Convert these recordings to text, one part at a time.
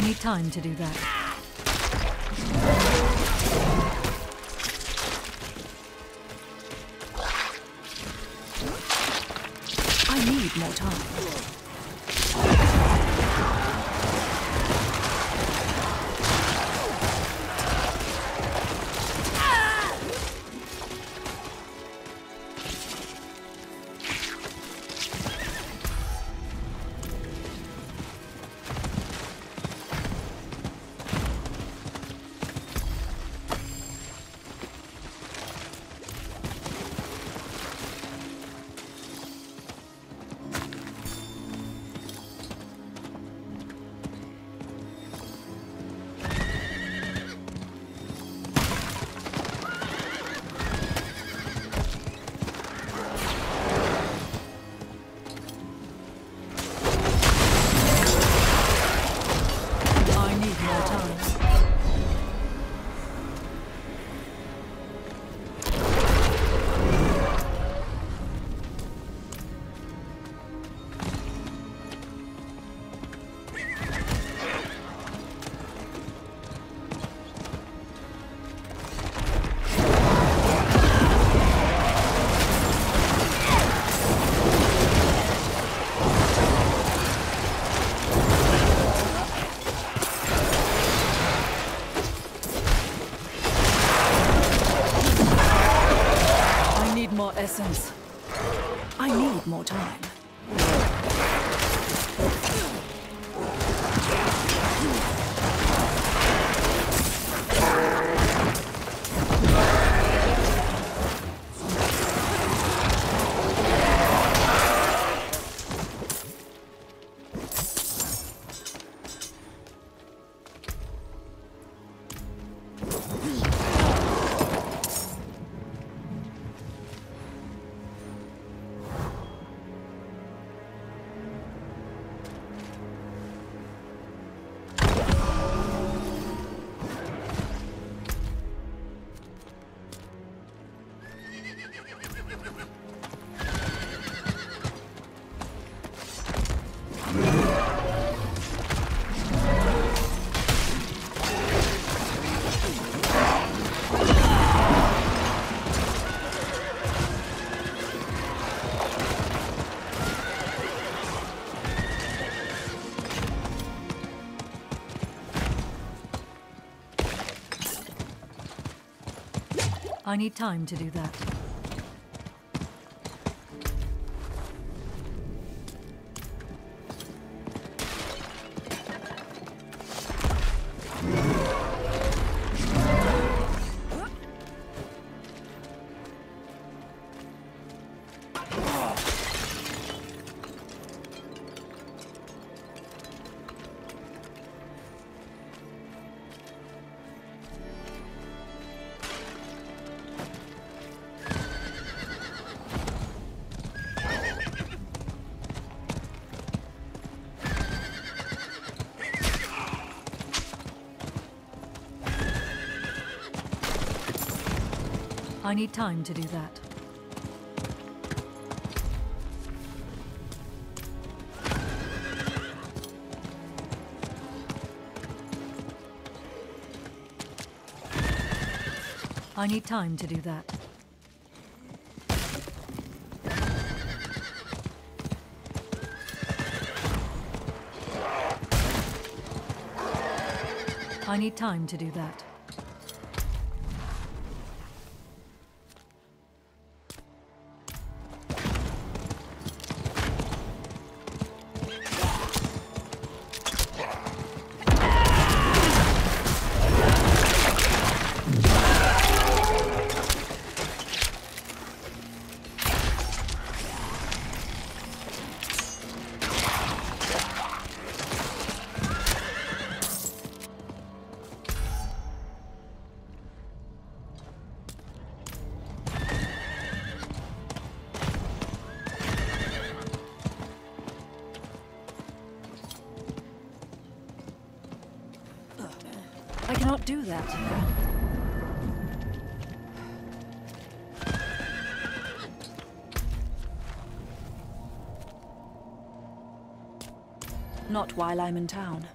I need time to do that. I need more time. I need time to do that. I need time to do that. I need time to do that. I need time to do that. Cannot do that. Not while I'm in town.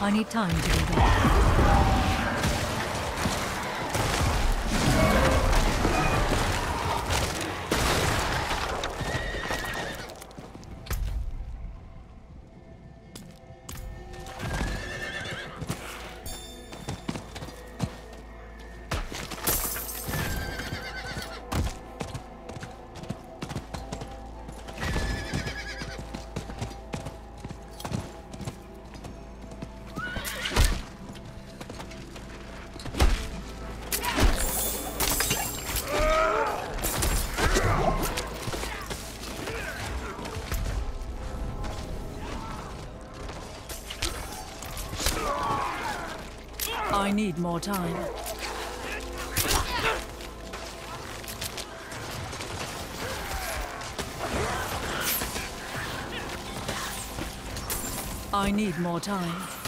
I need time to do that. Need more time. I need more time.